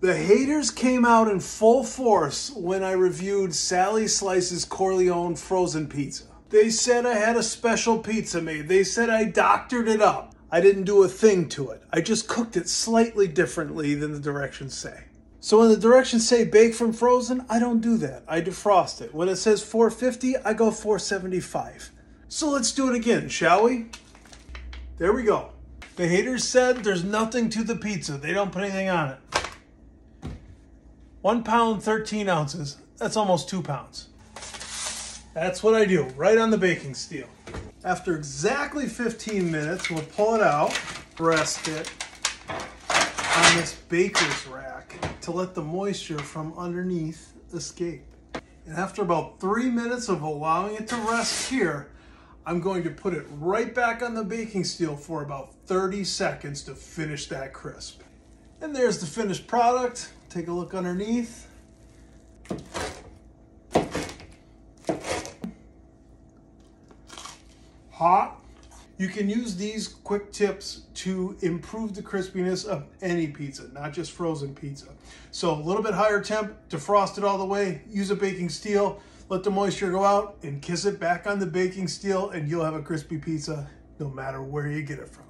The haters came out in full force when I reviewed Sally Slice's Corleone frozen pizza. They said I had a special pizza made. They said I doctored it up. I didn't do a thing to it. I just cooked it slightly differently than the directions say. So when the directions say bake from frozen, I don't do that. I defrost it. When it says 450, I go 475. So let's do it again, shall we? There we go. The haters said there's nothing to the pizza. They don't put anything on it. One pound, 13 ounces. That's almost two pounds. That's what I do, right on the baking steel. After exactly 15 minutes, we'll pull it out, rest it on this baker's rack to let the moisture from underneath escape. And after about three minutes of allowing it to rest here, I'm going to put it right back on the baking steel for about 30 seconds to finish that crisp. And there's the finished product. Take a look underneath. Hot. You can use these quick tips to improve the crispiness of any pizza, not just frozen pizza. So a little bit higher temp, defrost it all the way, use a baking steel, let the moisture go out and kiss it back on the baking steel and you'll have a crispy pizza no matter where you get it from.